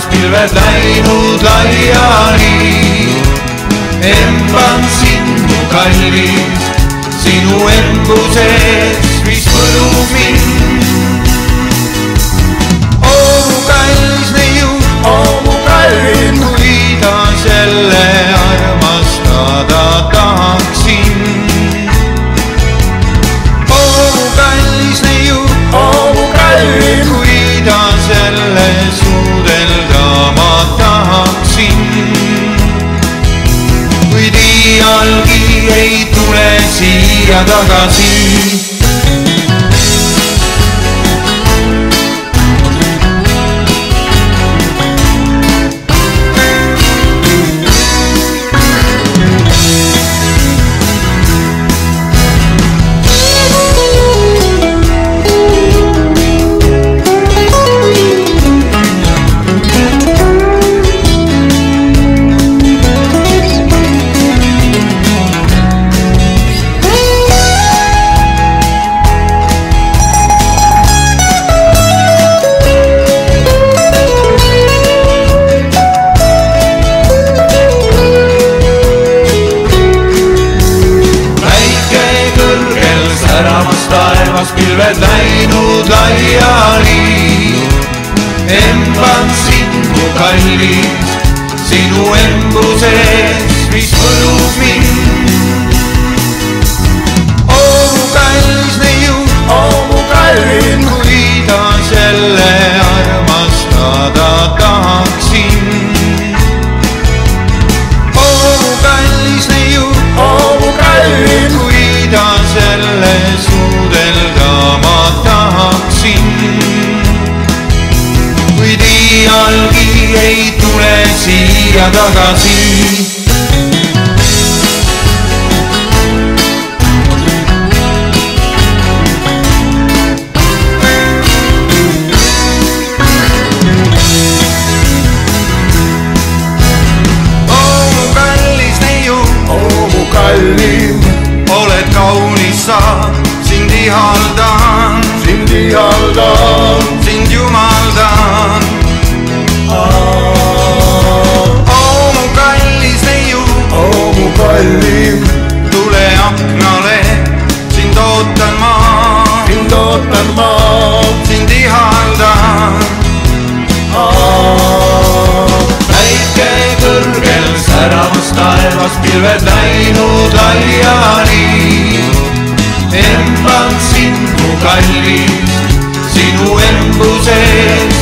taevas pilved läinud laiali. emban sinnu kallis, sinu embuses, mis mõjub mind. Santiago Brasil taevas pilved läinud laiali. emblan sind mu kallis, sinu embruses, mis mõjub mind. ja tagasi. Oh, oh, kallim, oled kaunis sa, sind ihaldan, sind ihaldan. låta någonting de handla av. Päike kõrgel säravas taevas pilved läinud laiali. emban sinu kallis, sinu embusest.